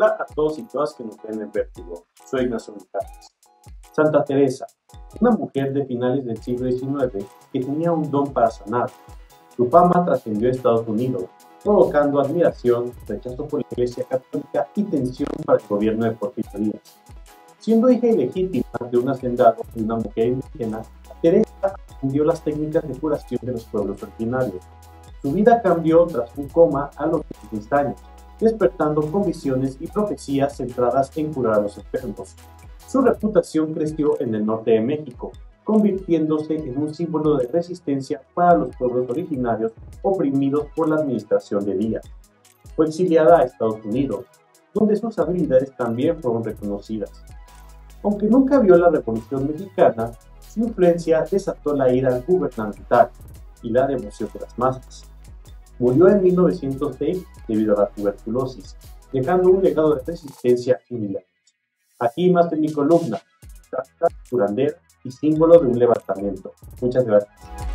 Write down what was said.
Hola a todos y todas que nos ven en Vértigo. Soy Ignacio. Santa Teresa, una mujer de finales del siglo XIX que tenía un don para sanar. Su fama trascendió a Estados Unidos, provocando admiración, rechazo por la Iglesia Católica y tensión para el gobierno de Porfirio Díaz. Siendo hija ilegítima de un hacendado y una mujer indígena, Teresa aprendió las técnicas de curación de los pueblos originarios. Su vida cambió tras un coma a los 16 años, despertando con visiones y profecías centradas en curar a los enfermos. Su reputación creció en el norte de México, convirtiéndose en un símbolo de resistencia para los pueblos originarios oprimidos por la administración de Díaz. Fue exiliada a Estados Unidos, donde sus habilidades también fueron reconocidas. Aunque nunca vio la Revolución Mexicana, su influencia desató la ira gubernamental y la devoción de las masas. Murió en 1906 debido a la tuberculosis, dejando un legado de resistencia y milagros. Aquí más de mi columna, curandera y símbolo de un levantamiento. Muchas gracias.